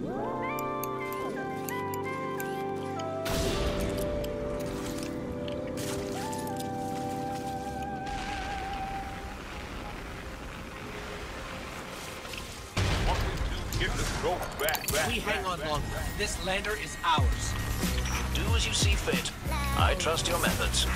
We hang on longer. This lander is ours. Do as you see fit. I trust your methods.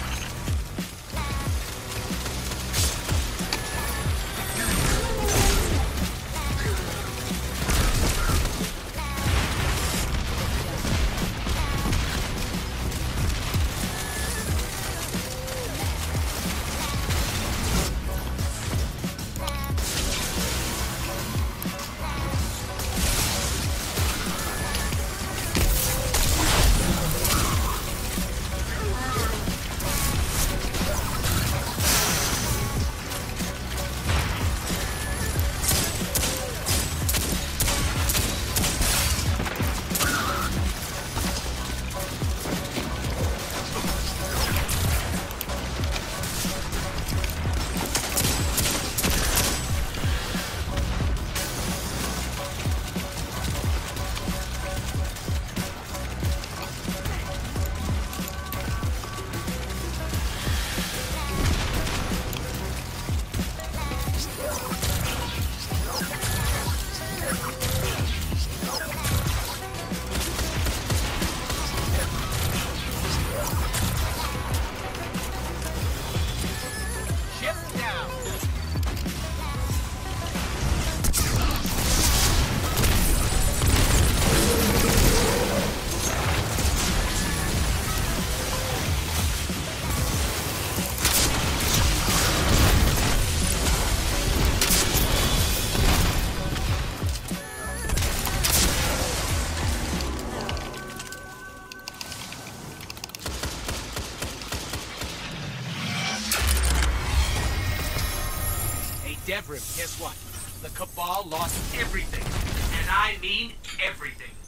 Devrim, guess what? The Cabal lost everything. And I mean everything.